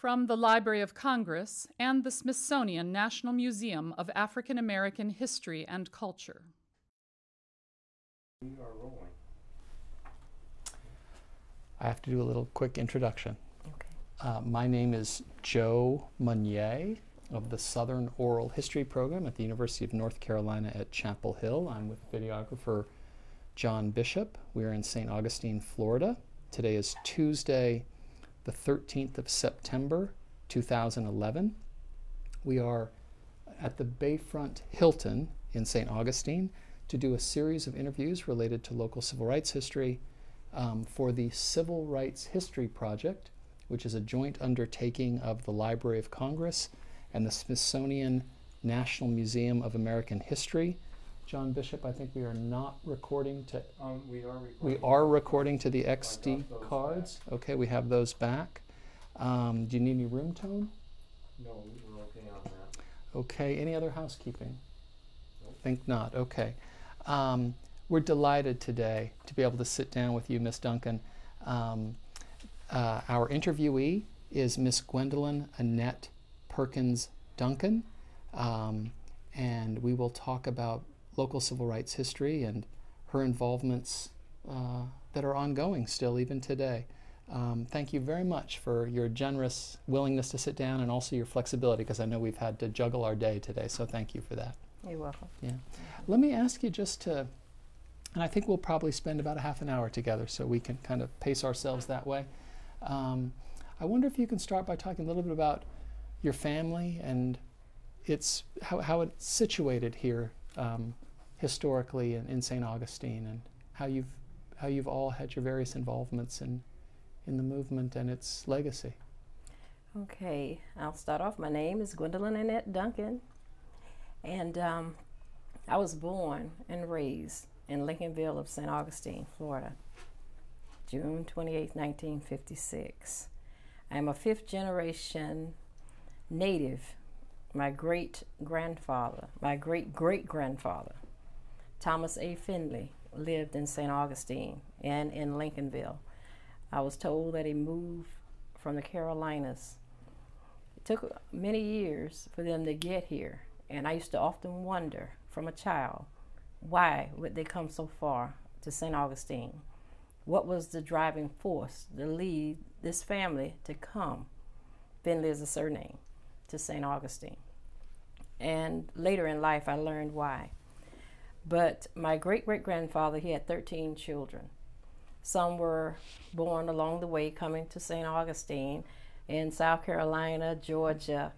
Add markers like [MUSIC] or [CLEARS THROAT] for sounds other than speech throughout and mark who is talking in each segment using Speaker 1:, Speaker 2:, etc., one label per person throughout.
Speaker 1: from the Library of Congress and the Smithsonian National Museum of African American History and Culture.
Speaker 2: We are rolling.
Speaker 3: I have to do a little quick introduction.
Speaker 4: Okay.
Speaker 3: Uh, my name is Joe Mosnier of the Southern Oral History Program at the University of North Carolina at Chapel Hill. I'm with videographer John Bishop. We're in St. Augustine, Florida. Today is Tuesday, the 13th of September, 2011. We are at the Bayfront Hilton in St. Augustine to do a series of interviews related to local civil rights history um, for the Civil Rights History Project, which is a joint undertaking of the Library of Congress and the Smithsonian National Museum of American History. John Bishop, I think we are not recording to
Speaker 2: Um, we are recording.
Speaker 3: we are recording to the XD
Speaker 2: those
Speaker 3: cards. Okay, we have those back. Um, do you need any room tone?
Speaker 2: No, we're okay on that.
Speaker 3: Okay, any other housekeeping?
Speaker 2: Nope.
Speaker 3: Think not. Okay. Um, we're delighted today to be able to sit down with you, Miss Duncan. Um, uh, our interviewee is Miss Gwendolyn Annette Perkins Duncan, um, and we will talk about local civil rights history and her involvements uh, that are ongoing still, even today. Um, thank you very much for your generous willingness to sit down and also your flexibility because I know we've had to juggle our day today, so thank you for that.
Speaker 4: You're welcome.
Speaker 3: Yeah. Let me ask you just to, and I think we'll probably spend about a half an hour together so we can kind of pace ourselves that way. Um, I wonder if you can start by talking a little bit about your family and its how, how it's situated here um, historically in, in St. Augustine and how you've how you've all had your various involvements in in the movement and its legacy.
Speaker 4: Okay, I'll start off. My name is Gwendolyn Annette Duncan, and um, I was born and raised in Lincolnville of St. Augustine, Florida, June 28, 1956. I'm a fifth generation native. My great grandfather, my great great grandfather, Thomas A. Finley, lived in St. Augustine and in Lincolnville. I was told that he moved from the Carolinas. It took many years for them to get here, and I used to often wonder from a child why would they come so far to St. Augustine? What was the driving force to lead this family to come? Finley is a surname to St. Augustine. And later in life, I learned why. But my great great grandfather, he had 13 children. Some were born along the way coming to St. Augustine in South Carolina, Georgia,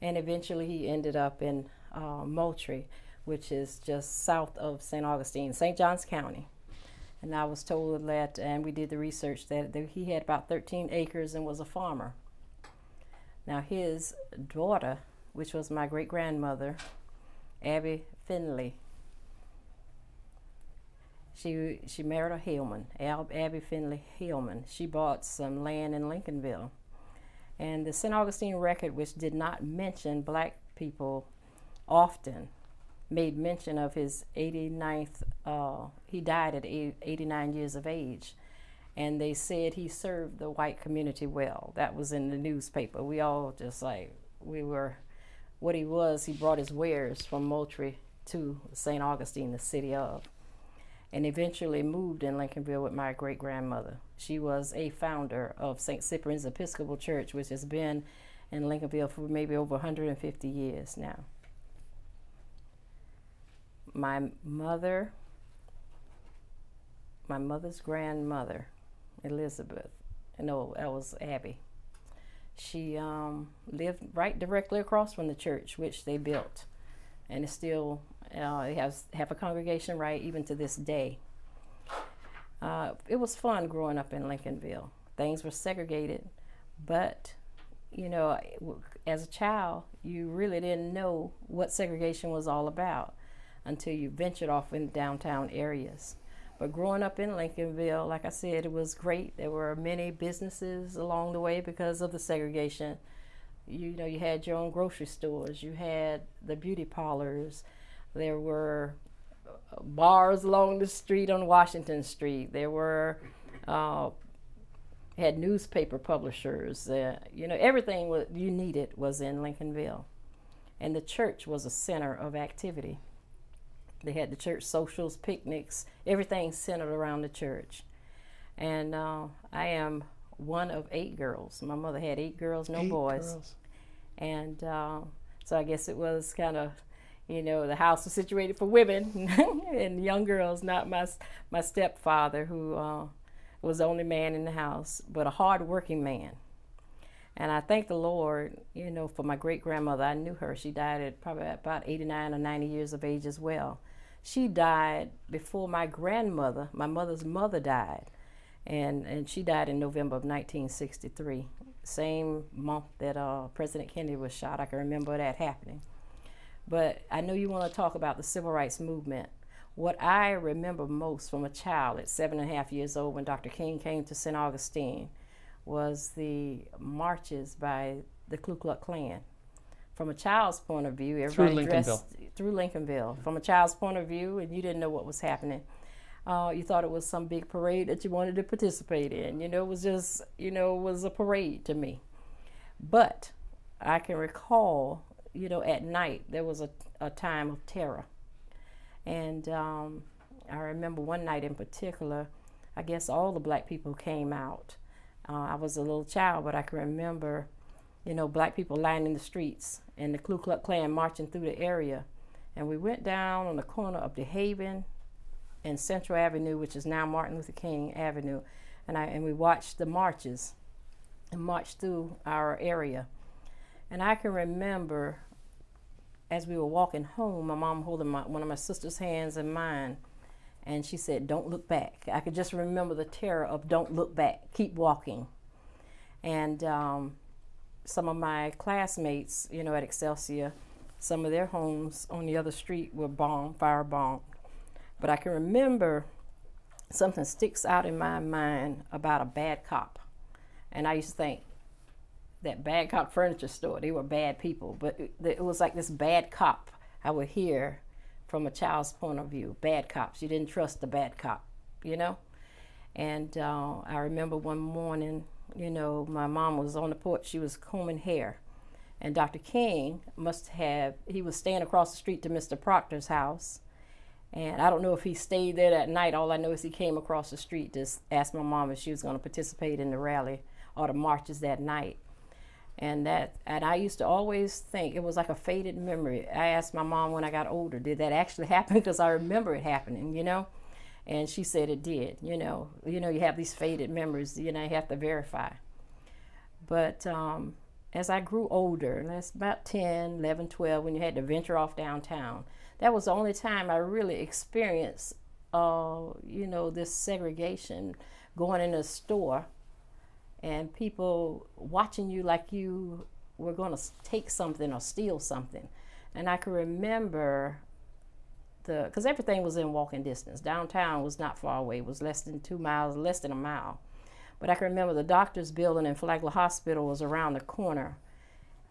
Speaker 4: and eventually he ended up in uh, Moultrie, which is just south of St. Augustine, St. Johns County. And I was told that, and we did the research, that, that he had about 13 acres and was a farmer. Now, his daughter, which was my great grandmother, Abby Finley, she she married a Hillman, Abby Finley Hillman. She bought some land in Lincolnville, and the St. Augustine record, which did not mention black people often, made mention of his 89th. Uh, he died at 89 years of age, and they said he served the white community well. That was in the newspaper. We all just like we were. What he was, he brought his wares from Moultrie to St. Augustine, the city of and eventually moved in Lincolnville with my great grandmother. She was a founder of St. Cyprian's Episcopal Church, which has been in Lincolnville for maybe over 150 years now. My mother, my mother's grandmother, Elizabeth, no, that was Abby. She um, lived right directly across from the church, which they built, and it's still uh, they have have a congregation right even to this day. Uh, it was fun growing up in Lincolnville. Things were segregated, but you know, as a child, you really didn't know what segregation was all about until you ventured off in downtown areas. But growing up in Lincolnville, like I said, it was great. There were many businesses along the way because of the segregation. You know, you had your own grocery stores, you had the beauty parlors, there were bars along the street on Washington Street. There were uh, had newspaper publishers. Uh, you know, everything you needed was in Lincolnville, and the church was a center of activity. They had the church socials, picnics, everything centered around the church. And uh, I am one of eight girls. My mother had eight girls, no
Speaker 3: Eight
Speaker 4: boys.
Speaker 3: girls.
Speaker 4: And uh, so I guess it was kind of, you know, the house was situated for women [LAUGHS] and young girls, not my, my stepfather, who uh, was the only man in the house, but a hard-working man. And I thank the Lord, you know, for my great grandmother. I knew her. She died at probably about 89 or 90 years of age as well. She died before my grandmother, my mother's mother died. And, and she died in November of 1963, same month that uh, President Kennedy was shot. I can remember that happening. But I know you want to talk about the civil rights movement. What I remember most from a child at seven and a half years old when Dr. King came to St. Augustine was the marches by the Ku Klux Klan. From a child's point of view, everybody dressed through Lincolnville. From a child's point of view, and you didn't know what was happening. Uh, you thought it was some big parade that you wanted to participate in. You know, it was just, you know, it was a parade to me. But I can recall, you know, at night there was a, a time of terror. And um, I remember one night in particular, I guess all the black people came out. Uh, I was a little child, but I can remember, you know, black people lying in the streets and the Ku Klux Klan marching through the area. And we went down on the corner of the Haven and Central Avenue, which is now Martin Luther King Avenue, and I and we watched the marches and marched through our area. And I can remember as we were walking home, my mom holding my, one of my sister's hands in mine, and she said, "Don't look back." I could just remember the terror of "Don't look back, keep walking." And um, some of my classmates, you know, at Excelsior, some of their homes on the other street were bombed, firebombed. But I can remember something sticks out in my mind about a bad cop. And I used to think that bad cop furniture store, they were bad people. But it, it was like this bad cop I would hear from a child's point of view. Bad cops. You didn't trust the bad cop, you know? And uh, I remember one morning, you know, my mom was on the porch, she was combing hair. And Dr. King must have, he was staying across the street to Mr. Proctor's house. And I don't know if he stayed there that night. All I know is he came across the street to ask my mom if she was going to participate in the rally or the marches that night. And that, and I used to always think it was like a faded memory. I asked my mom when I got older, did that actually [LAUGHS] happen? Because I remember it happening, you know. And she said it did. You know, you know, you have these faded memories. You know, you have to verify. But um, as I grew older, and that's about 10, 11, 12, when you had to venture off downtown, that was the only time I really experienced, uh, you know, this segregation, going in a store and people watching you like you were going to take something or steal something. And I can remember the, because everything was in walking distance. Downtown was not far away, it was less than two miles, less than a mile. But I can remember the doctor's building in Flagler Hospital was around the corner.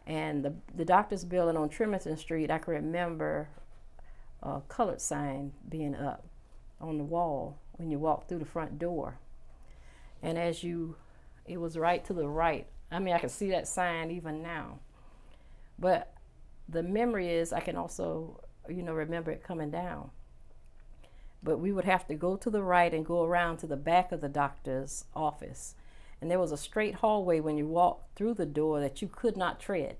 Speaker 4: And the, the doctor's building on Tremonton Street, I can remember a colored sign being up on the wall when you walked through the front door. And as you, it was right to the right. I mean, I can see that sign even now. But the memory is I can also, you know, remember it coming down. But we would have to go to the right and go around to the back of the doctor's office. And there was a straight hallway when you walked through the door that you could not tread.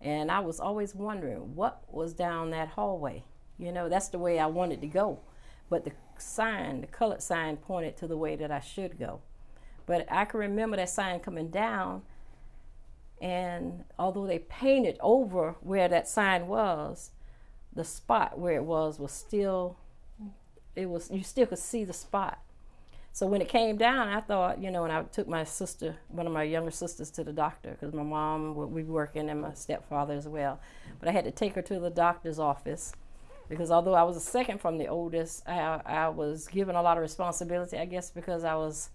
Speaker 4: And I was always wondering what was down that hallway. You know, that's the way I wanted to go. But the sign, the colored sign, pointed to the way that I should go. But I can remember that sign coming down, and although they painted over where that sign was, the spot where it was was still, it was, you still could see the spot. So when it came down, I thought, you know, and I took my sister, one of my younger sisters, to the doctor because my mom, we were working, and my stepfather as well. But I had to take her to the doctor's office because although I was a second from the oldest, I, I was given a lot of responsibility, I guess, because I was,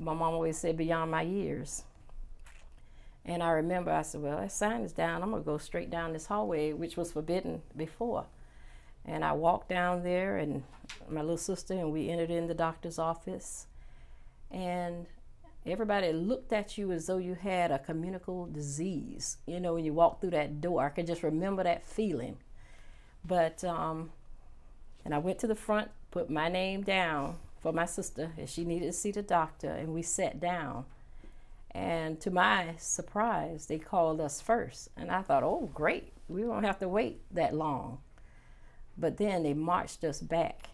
Speaker 4: my mom always said, beyond my years. And I remember I said, well, that sign is down. I'm going to go straight down this hallway, which was forbidden before. And I walked down there, and my little sister, and we entered in the doctor's office. And everybody looked at you as though you had a communicable disease. You know, when you walked through that door, I can just remember that feeling. But, um, and I went to the front, put my name down for my sister, and she needed to see the doctor, and we sat down. And to my surprise, they called us first. And I thought, oh, great, we won't have to wait that long. But then they marched us back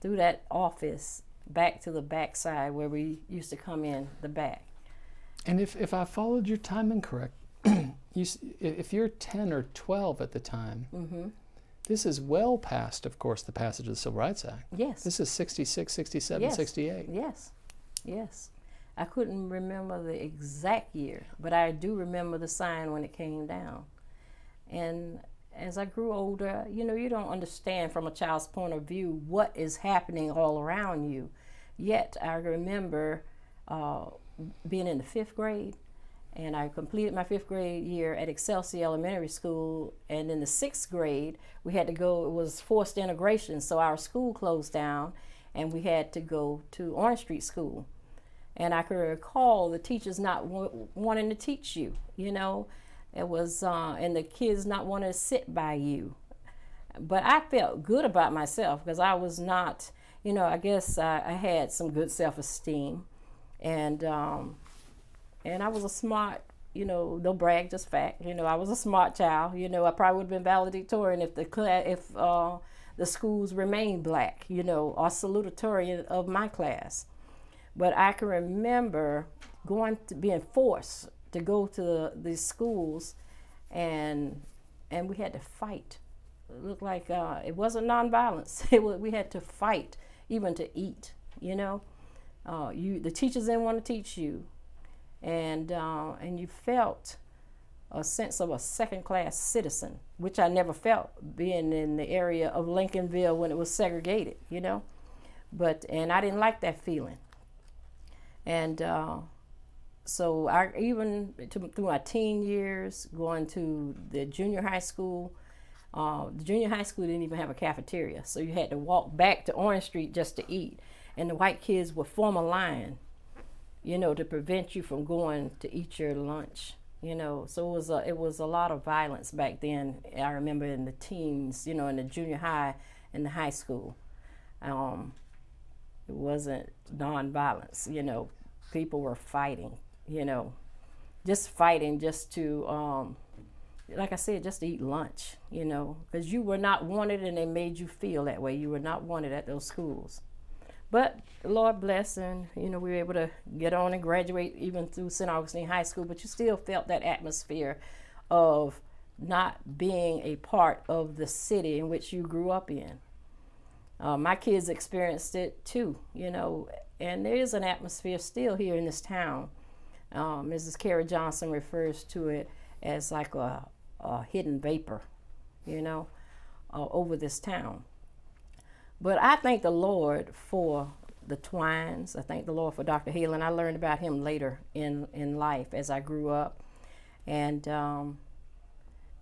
Speaker 4: through that office back to the back side where we used to come in the back.
Speaker 3: And if, if I followed your timing correct, [CLEARS THROAT] you, if you're 10 or 12 at the time,
Speaker 4: hmm
Speaker 3: this is well past, of course, the passage of the Civil Rights Act.
Speaker 4: Yes.
Speaker 3: This is 66, 67,
Speaker 4: Yes.
Speaker 3: 68.
Speaker 4: Yes, yes. I couldn't remember the exact year, but I do remember the sign when it came down. And as I grew older, you know, you don't understand from a child's point of view what is happening all around you. Yet I remember uh, being in the fifth grade, and I completed my fifth grade year at Excelsior Elementary School. And in the sixth grade, we had to go, it was forced integration, so our school closed down, and we had to go to Orange Street School. And I can recall the teachers not wanting to teach you, you know, it was, uh, and the kids not wanting to sit by you. But I felt good about myself because I was not, you know, I guess I, I had some good self esteem. And, um, and I was a smart, you know, no brag, just fact. You know, I was a smart child. You know, I probably would have been valedictorian if the class, if uh, the schools remained black, you know, or salutatorian of my class. But I can remember going to being forced to go to the, these schools, and and we had to fight. It looked like uh, it wasn't nonviolence. [LAUGHS] It was, we had to fight even to eat. You know, uh, you the teachers didn't want to teach you, and uh, and you felt a sense of a second class citizen, which I never felt being in the area of Lincolnville when it was segregated. You know, but and I didn't like that feeling. And uh, so I even to, through my teen years, going to the junior high school. Uh, the junior high school didn't even have a cafeteria, so you had to walk back to Orange Street just to eat. And the white kids would form a line, you know, to prevent you from going to eat your lunch. You know, so it was a, it was a lot of violence back then. I remember in the teens, you know, in the junior high and the high school. Um, it wasn't nonviolence, you know. People were fighting, you know, just fighting just to, um, like I said, just to eat lunch, you know, because you were not wanted and they made you feel that way. You were not wanted at those schools. But Lord bless, and you know, we were able to get on and graduate even through St. Augustine High School, but you still felt that atmosphere of not being a part of the city in which you grew up in. Uh, my kids experienced it too, you know, and there is an atmosphere still here in this town. Um, Mrs. Carrie Johnson refers to it as like a, a hidden vapor, you know, uh, over this town. But I thank the Lord for the Twines. I thank the Lord for Dr. Hayling. I learned about him later in, in life as I grew up. And um,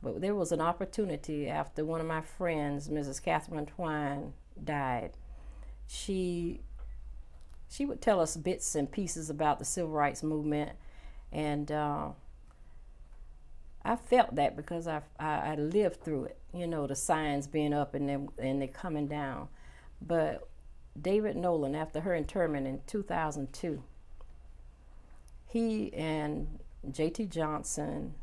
Speaker 4: but there was an opportunity after one of my friends, Mrs. Catherine Twine, died. She she would tell us bits and pieces about the civil rights movement, and uh, I felt that because I, I I lived through it. You know, the signs being up and then and they coming down. But David Nolan, after her interment in 2002, he and J.T. Johnson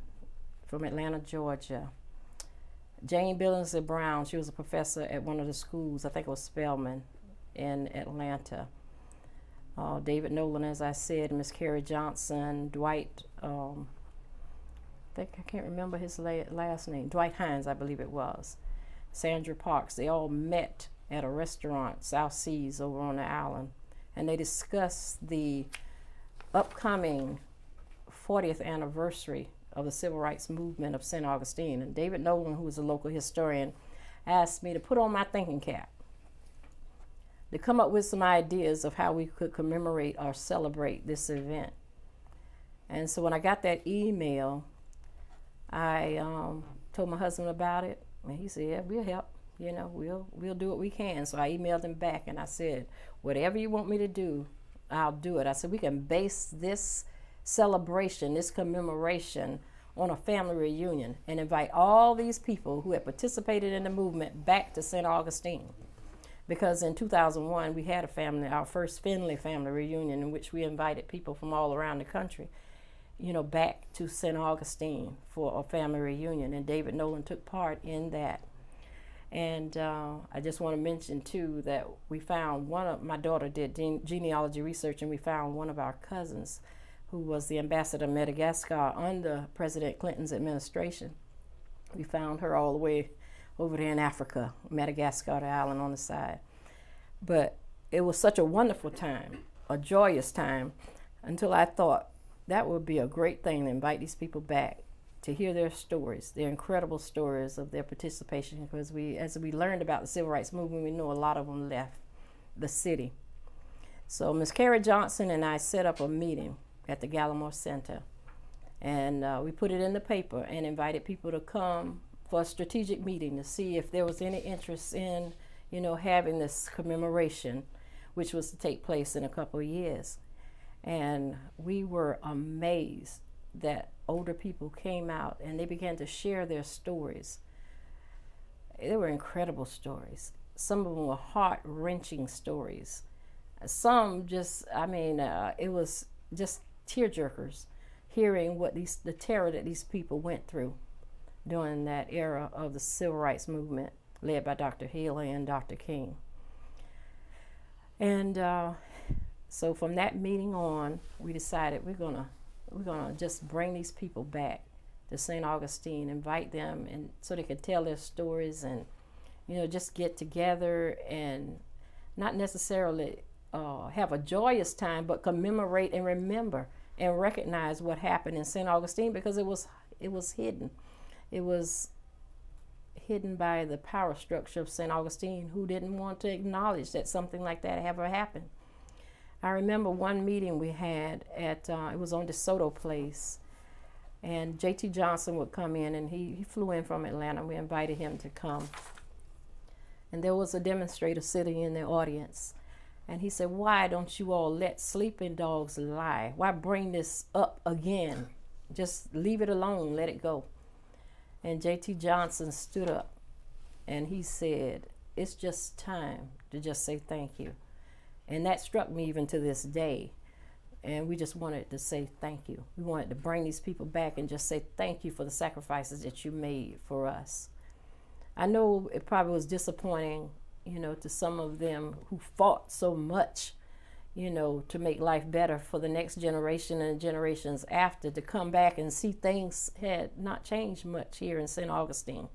Speaker 4: from Atlanta, Georgia, Jane Billingsley Brown, she was a professor at one of the schools, I think it was Spelman in Atlanta. Uh, David Nolan, as I said, Miss Carrie Johnson, Dwight, um, I think I can't remember his la- last name, Dwight Hines, I believe it was, Sandra Parks, they all met at a restaurant, South Seas, over on the island, and they discussed the upcoming 40th anniversary of the civil rights movement of St. Augustine. And David Nolan, who is a local historian, asked me to put on my thinking cap to come up with some ideas of how we could commemorate or celebrate this event. And so when I got that email, I um, told my husband about it, and he said, yeah, "We'll help. You know, we'll we'll do what we can." So I emailed him back, and I said, "Whatever you want me to do, I'll do it. I said, we can base this celebration, this commemoration on a family reunion and invite all these people who had participated in the movement back to St. Augustine. Because in 2001, we had a family, our first Finley family reunion, in which we invited people from all around the country, you know, back to St. Augustine for a family reunion. And David Nolan took part in that. And uh, I just want to mention too that we found one of my daughter did gene- genealogy research, and we found one of our cousins who was the ambassador of Madagascar under President Clinton's administration. We found her all the way over there in Africa, Madagascar, the island on the side. But it was such a wonderful time, a joyous time, until I thought that would be a great thing to invite these people back to hear their stories, their incredible stories of their participation. Because we, as we learned about the civil rights movement, we know a lot of them left the city. So Ms. Carrie Johnson and I set up a meeting at the Galimore Center. And uh, we put it in the paper and invited people to come for a strategic meeting to see if there was any interest in, you know, having this commemoration, which was to take place in a couple of years. And we were amazed that older people came out and they began to share their stories. They were incredible stories. Some of them were heart wrenching stories. Some just, I mean, uh, it was just tearjerkers hearing what these the terror that these people went through during that era of the civil rights movement led by Dr. Hayling and Dr. King. And uh, so from that meeting on, we decided we're gonna we're gonna just bring these people back to St. Augustine, invite them, and so they can tell their stories and you know just get together and not necessarily uh, have a joyous time, but commemorate and remember and recognize what happened in St. Augustine because it was it was hidden. It was hidden by the power structure of St. Augustine who didn't want to acknowledge that something like that ever happened. I remember one meeting we had at, uh, it was on DeSoto Place, and J.T. Johnson would come in, and he, he flew in from Atlanta. We invited him to come. And there was a demonstrator sitting in the audience. And he said, Why don't you all let sleeping dogs lie? Why bring this up again? Just leave it alone, let it go. And J.T. Johnson stood up and he said, It's just time to just say thank you. And that struck me even to this day. And we just wanted to say thank you. We wanted to bring these people back and just say thank you for the sacrifices that you made for us. I know it probably was disappointing, you know, to some of them who fought so much, you know, to make life better for the next generation and generations after to come back and see things had not changed much here in St. Augustine.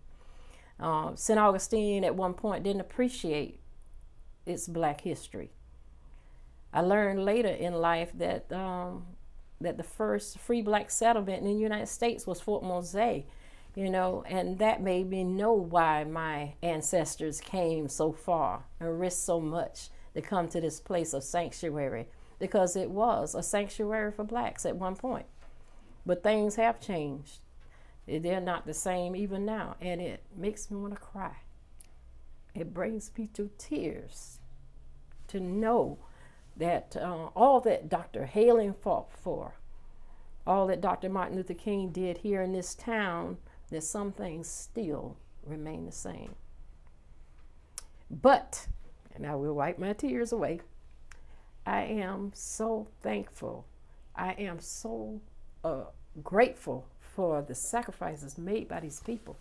Speaker 4: Uh, St. Augustine at one point didn't appreciate its black history. I learned later in life that um, that the first free black settlement in the United States was Fort Mose, you know, and that made me know why my ancestors came so far and risked so much to come to this place of sanctuary because it was a sanctuary for blacks at one point. But things have changed. They're not the same even now, and it makes me want to cry. It brings me to tears to know that uh, all that Dr. Hayling fought for, all that Dr. Martin Luther King did here in this town, that some things still remain the same. But, and I will wipe my tears away, I am so thankful. I am so uh, grateful for the sacrifices made by these people.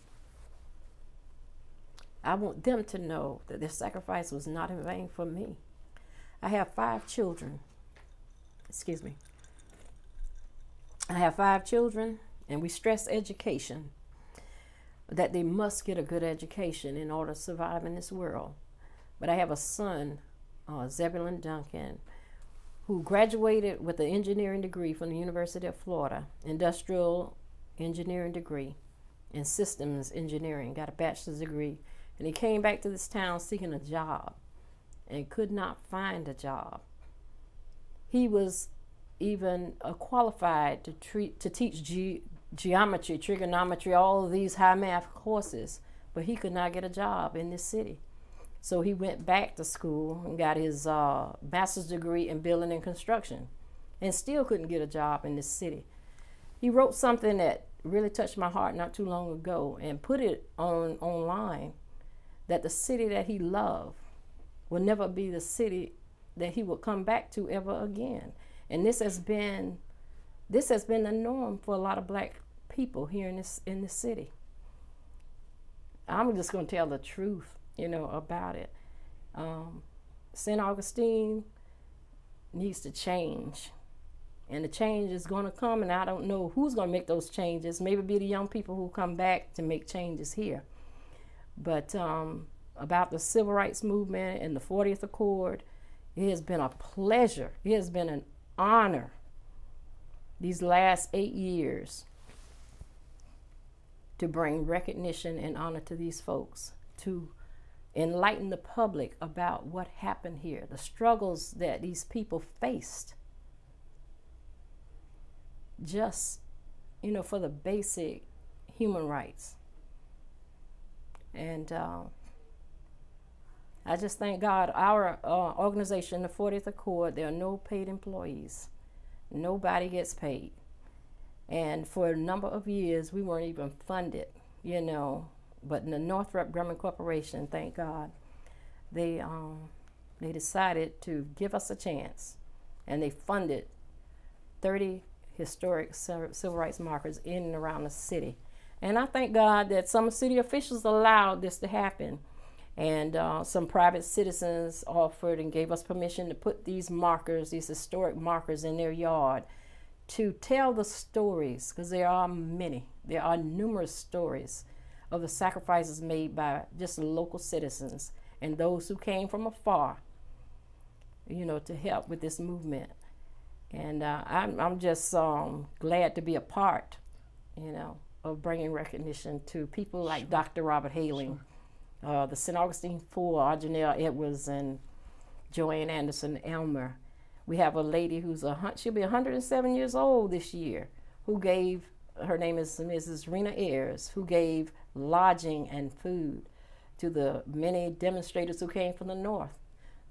Speaker 4: I want them to know that their sacrifice was not in vain for me. I have five children. Excuse me. I have five children, and we stress education that they must get a good education in order to survive in this world. But I have a son, uh, Zebulon Duncan, who graduated with an engineering degree from the University of Florida, industrial engineering degree in systems engineering, got a bachelor's degree, and he came back to this town seeking a job and could not find a job. He was even uh, qualified to treat to teach ge- geometry, trigonometry, all of these high math courses, but he could not get a job in this city. So he went back to school and got his uh, master's degree in building and construction and still couldn't get a job in this city. He wrote something that really touched my heart not too long ago and put it on online that the city that he loved will never be the city that he will come back to ever again. And this has been this has been the norm for a lot of black people here in this in this city. I'm just going to tell the truth, you know, about it. Um, St. Augustine needs to change. And the change is going to come, and I don't know who's going to make those changes. Maybe be the young people who come back to make changes here. But um, about the civil rights movement and the 40th Accord, it has been a pleasure. It has been an honor these last eight years to bring recognition and honor to these folks, to enlighten the public about what happened here, the struggles that these people faced, just, you know, for the basic human rights. And uh, I just thank God, our uh, organization, the 40th Accord, there are no paid employees. Nobody gets paid. And for a number of years, we weren't even funded, you know. But in the Northrop Grumman Corporation, thank God, they um, they decided to give us a chance, and they funded 30 historic civil rights markers in and around the city. And I thank God that some city officials allowed this to happen. And uh, some private citizens offered and gave us permission to put these markers, these historic markers, in their yard to tell the stories, because there are many, there are numerous stories of the sacrifices made by just local citizens and those who came from afar, you know, to help with this movement. And uh, I'm, I'm just um, glad to be a part, you know, of bringing recognition to people like sure. Dr. Robert Hayling, sure. Uh, the St. Augustine Four, Audrey Nell Edwards, and Joanne Anderson Ulmer we have a lady who's a she'll be 107 years old this year, who gave her name is Mrs. Rena Ayers, who gave lodging and food to the many demonstrators who came from the north,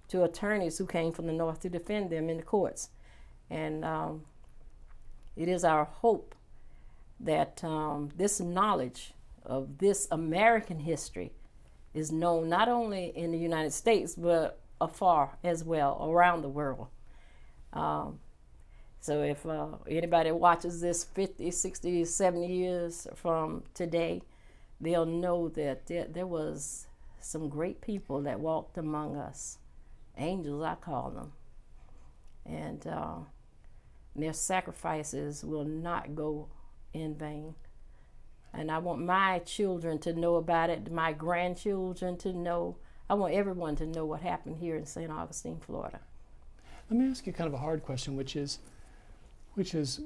Speaker 4: to attorneys who came from the north to defend them in the courts, and um, it is our hope that um, this knowledge of this American history is known not only in the United States but afar as well around the world. Um, so if uh, anybody watches this 50, 60, 70 years from today, they'll know that there, there was some great people that walked among us. Angels, I call them. And uh, their sacrifices will not go in vain. And I want my children to know about it, my grandchildren to know. I want everyone to know what happened here in St. Augustine, Florida.
Speaker 3: Let me ask you kind of a hard question, which is, which is,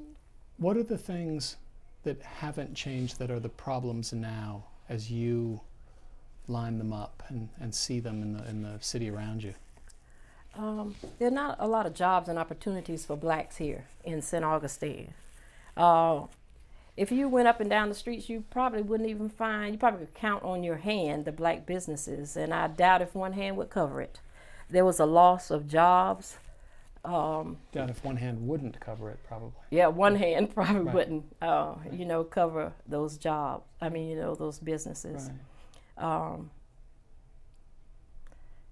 Speaker 3: what are the things that haven't changed that are the problems now as you line them up and, and see them in the in the city around you?
Speaker 4: Um, there are not a lot of jobs and opportunities for blacks here in St. Augustine. Uh, if you went up and down the streets, you probably wouldn't even find, you probably could count on your hand the black businesses, and I doubt if one hand would cover it. There was a loss of jobs,
Speaker 3: um, Doubt if one hand wouldn't cover it, probably.
Speaker 4: Yeah, one hand [LAUGHS] probably right. wouldn't, uh, you know, cover those jobs. I mean, you know, those businesses. Right. Um,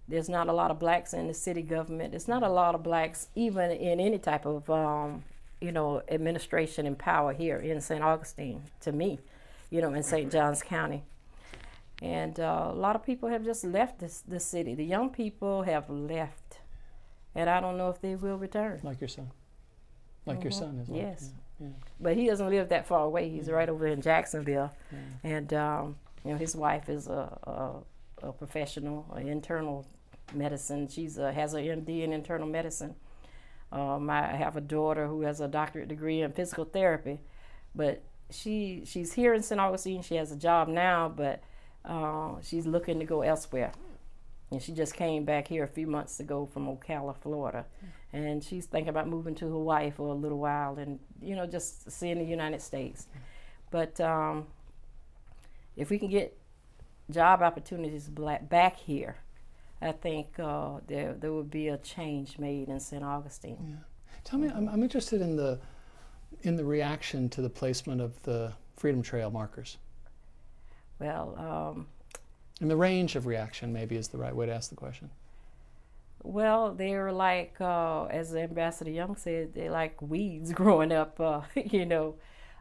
Speaker 4: there's not a lot of blacks in the city government. There's not a lot of blacks even in any type of, um, you know, administration and power here in St. Augustine. To me, you know, in St. Johns County. And uh, a lot of people have just left this, this city. The young people have left and I don't know if they will return.
Speaker 3: Like your son. Like mm-hmm. your son is.
Speaker 4: Yes. Like, yeah, yeah. But he doesn't live that far away. He's yeah. right over in Jacksonville, and um, you know his wife is a, a, a professional, an internal medicine. She's a, has an MD in internal medicine. Um, I have a daughter who has a doctorate degree in physical therapy, but she she's here in St. Augustine. She has a job now, but uh, she's looking to go elsewhere. And she just came back here a few months ago from Ocala, Florida. And she's thinking about moving to Hawaii for a little while and, you know, just seeing the United States. But um, if we can get job opportunities back here, I think uh, there there would be a change made in St. Augustine.
Speaker 3: Tell me, I'm, I'm interested in the in the reaction to the placement of the Freedom Trail markers.
Speaker 4: Well, um,
Speaker 3: And the range of reaction, maybe, is the right way to ask the question.
Speaker 4: well, they're like uh, as Ambassador Young said, they're like weeds [LAUGHS] growing up. Uh, [LAUGHS] you know,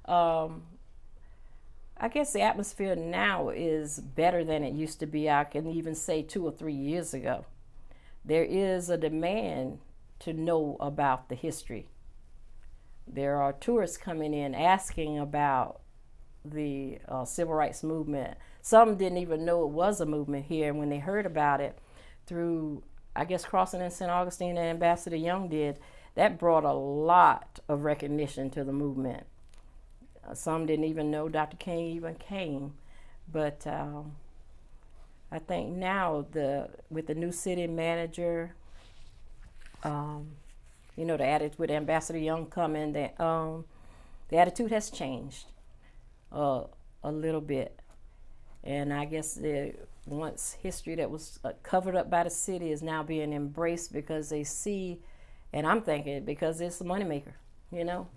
Speaker 4: um, I guess the atmosphere now is better than it used to be. I can even say two or three years ago. There is a demand to know about the history. There are tourists coming in asking about the uh, civil rights movement. Some didn't even know it was a movement here, and when they heard about it through, I guess, Crossing in St. Augustine and Ambassador Young did, that brought a lot of recognition to the movement. Some didn't even know Dr. King even came, but um, I think now the with the new city manager, um, you know, the attitude with Ambassador Young coming, the um, the attitude has changed uh, a little bit, and I guess the once history that was uh, covered up by the city is now being embraced because they see, and I'm thinking because it's a moneymaker, you know.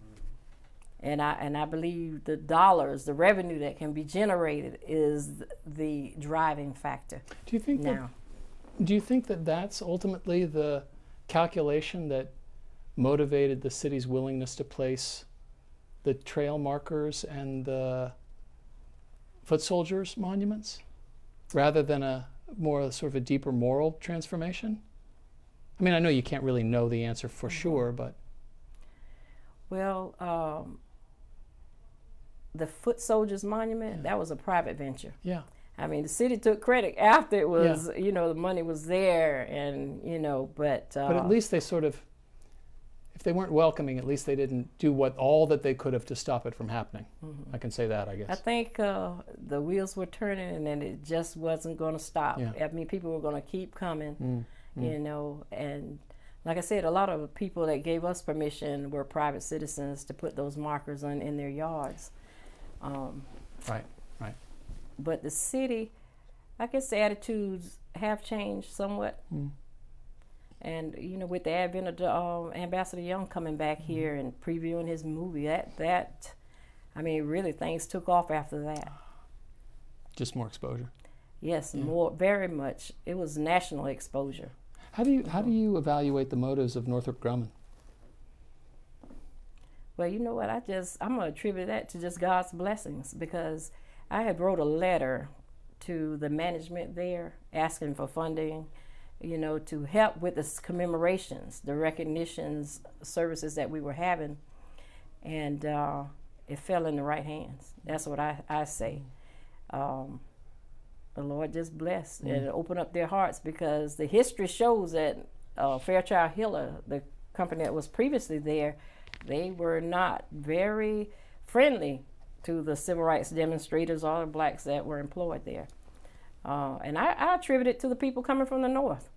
Speaker 4: And I and I believe the dollars, the revenue that can be generated, is the driving factor
Speaker 3: Do you think that
Speaker 4: now.
Speaker 3: Do you think that that's ultimately the calculation that motivated the city's willingness to place the trail markers and the foot soldiers monuments rather than a more sort of a deeper moral transformation? I mean, I know you can't really know the answer for sure, but
Speaker 4: Well, um, the Foot Soldiers Monument that was a private venture.
Speaker 3: yeah.
Speaker 4: I mean, the city took credit after it was, you know, the money was there, and you know, but uh,
Speaker 3: But at least they sort of, if they weren't welcoming, at least they didn't do what all that they could have to stop it from happening. I can say that, I guess.
Speaker 4: I think uh, the wheels were turning, and then it just wasn't going to stop.
Speaker 3: Yeah.
Speaker 4: I mean, people were going to keep coming,
Speaker 3: Mm,
Speaker 4: you know, and like I said, a lot of people that gave us permission were private citizens to put those markers on in their yards. Um,
Speaker 3: Right. Right.
Speaker 4: But the city, I guess the attitudes have changed somewhat.
Speaker 3: Mm.
Speaker 4: And you know, with the advent of the, um, Ambassador Young coming back here and previewing his movie, that that, I mean, really things took off after that.
Speaker 3: Just more exposure.
Speaker 4: Yes,
Speaker 3: Yeah.
Speaker 4: more, very much. It was national exposure.
Speaker 3: How do you how do you evaluate the motives of Northrop Grumman?
Speaker 4: Well, you know what? I just I'm gonna attribute that to just God's blessings because I had wrote a letter to the management there asking for funding, you know, to help with the commemorations, the recognitions services that we were having, and uh, it fell in the right hands. That's what I I say. Um, the Lord just blessed and opened up their hearts because the history shows that uh, Fairchild Hiller, the company that was previously there, they were not very friendly to the civil rights demonstrators or the blacks that were employed there. Uh, and I, I attribute it to the people coming from the north.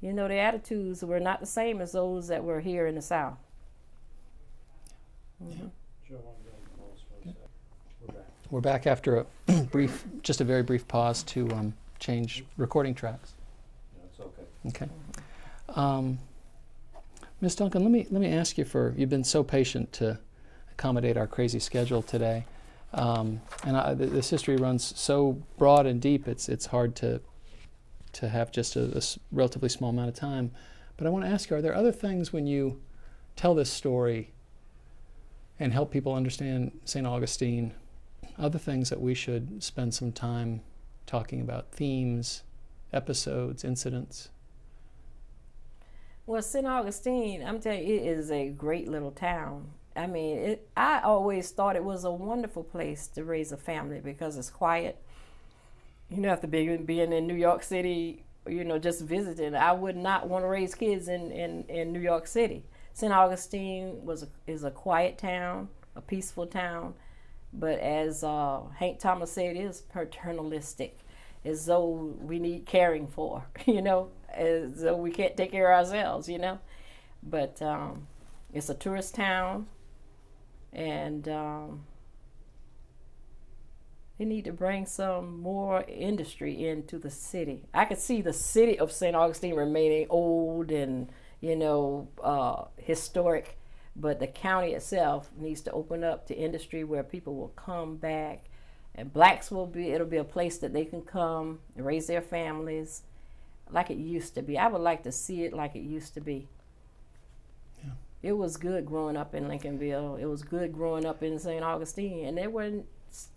Speaker 4: You know, the attitudes were not the same as those that were here in the south.
Speaker 2: Joe, I'm going to pause for a sec. We're back.
Speaker 3: After a [CLEARS THROAT] brief, just a very brief pause to um, change recording tracks.
Speaker 2: That's okay.
Speaker 3: Okay. Um, Ms. Duncan, let me let me ask you for you've been so patient to accommodate our crazy schedule today, um, and I, this history runs so broad and deep. It's it's hard to to have just a relatively small amount of time. But I want to ask you: Are there other things when you tell this story and help people understand St. Augustine? Other things that we should spend some time talking about themes, episodes, incidents.
Speaker 4: Well, St. Augustine, I'm telling you, it is a great little town. I mean, it, I always thought it was a wonderful place to raise a family because it's quiet. You know, after being, being in New York City, you know, just visiting, I would not want to raise kids in, in, in New York City. St. Augustine was a, is a quiet town, a peaceful town, but as uh, Hank Thomas said, it is paternalistic, as though we need caring for, [LAUGHS] you know, as though we can't take care of ourselves, you know. But um, it's a tourist town, and um, they need to bring some more industry into the city. I could see the city of St. Augustine remaining old and you know uh, historic, but the county itself needs to open up to industry where people will come back, and blacks will be. It'll be a place that they can come and raise their families, like it used to be. I would like to see it like it used to be.
Speaker 3: Yeah.
Speaker 4: It was good growing up in Lincolnville. It was good growing up in St. Augustine, and there were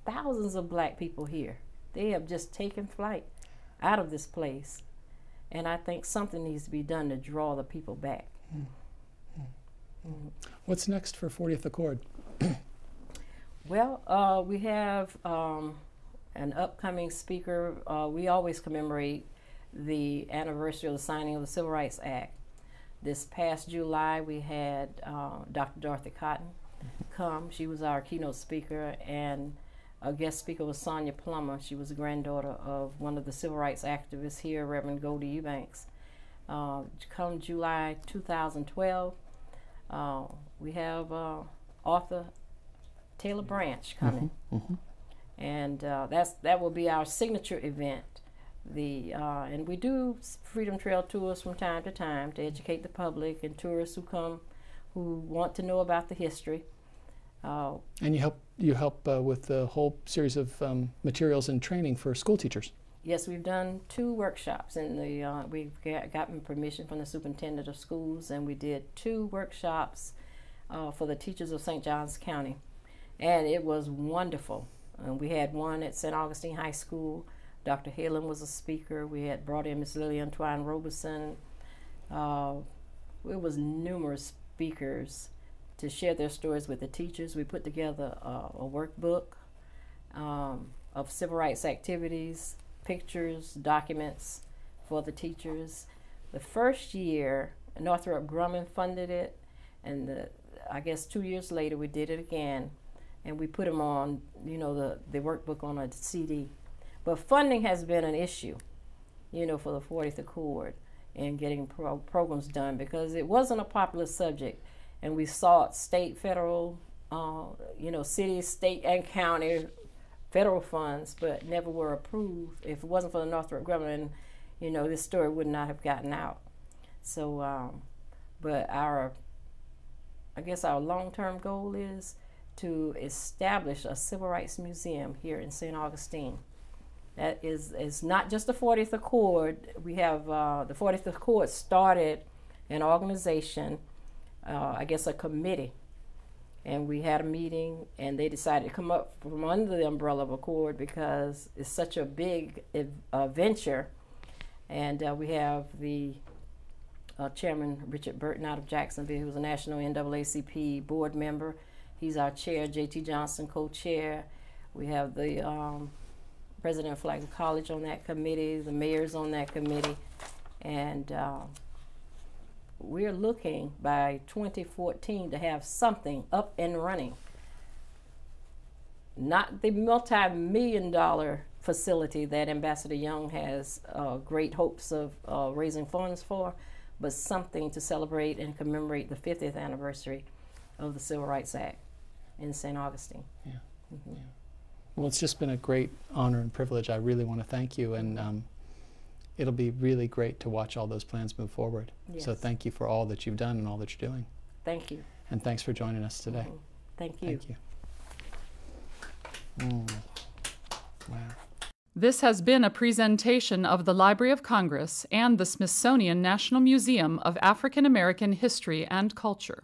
Speaker 4: thousands of black people here. They have just taken flight out of this place. And I think something needs to be done to draw the people back. Hmm. Hmm. Hmm.
Speaker 3: What's next for 40th Accord? [CLEARS THROAT]
Speaker 4: Well, uh, we have um, an upcoming speaker. Uh, we always commemorate the anniversary of the signing of the Civil Rights Act. This past July, we had uh, Dr. Dorothy Cotton come. She was our keynote speaker, and a guest speaker was Sonia Plummer. She was the granddaughter of one of the civil rights activists here, Reverend Goldie Eubanks. Uh, come July 2012, uh, we have uh, author Taylor Branch coming,
Speaker 3: Mhm.
Speaker 4: and uh, that's that will be our signature event. The uh, and we do Freedom Trail tours from time to time to educate the public and tourists who come who want to know about the history. Uh,
Speaker 3: And you help you help uh, with the whole series of um, materials and training for school teachers.
Speaker 4: Yes, we've done two workshops, and the uh, we've got, gotten permission from the superintendent of schools, and we did two workshops uh, for the teachers of St. Johns County, and it was wonderful. And we had one at St. Augustine High School. Dr. Hayling was a speaker. We had brought in Miss Lillian Twine Robeson. Uh, it was numerous speakers to share their stories with the teachers. We put together uh, a workbook um, of civil rights activities, pictures, documents for the teachers. The first year, Northrop Grumman funded it, and the, I guess two years later we did it again, and we put them on, you know, the, the workbook on a CD. But funding has been an issue, you know, for the 40th Accord and getting pro- programs done because it wasn't a popular subject, and we sought state, federal, uh, you know, city, state, and county federal funds, but never were approved. If it wasn't for the Northrop Grumman, you know, this story would not have gotten out. So, um, but our, I guess our long-term goal is to establish a civil rights museum here in St. Augustine. That is is not just the 40th Accord. We have uh, the 40th Accord started an organization, uh, I guess a committee and we had a meeting and they decided to come up from under the umbrella of accord because it's such a big uh, venture and uh, we have the uh, chairman richard burton out of jacksonville who's a national naacp board member he's our chair jt johnson co-chair we have the um, president of flagler college on that committee the mayor's on that committee and uh, we're looking by 2014 to have something up and running. Not the multi million dollar facility that Ambassador Young has uh, great hopes of uh, raising funds for, but something to celebrate and commemorate the 50th anniversary of the Civil Rights Act in St. Augustine.
Speaker 3: Yeah. Mm-hmm. yeah. Well, it's just been a great honor and privilege. I really want to thank you and. Um, it'll be really great to watch all those plans move forward.
Speaker 4: Yes.
Speaker 3: So thank you for all that you've done and all that you're doing.
Speaker 4: Thank you.
Speaker 3: And thanks for joining us today.
Speaker 4: Mhm. Thank you.
Speaker 3: Thank you. Mm. Wow.
Speaker 1: This has been a presentation of the Library of Congress and the Smithsonian National Museum of African American History and Culture.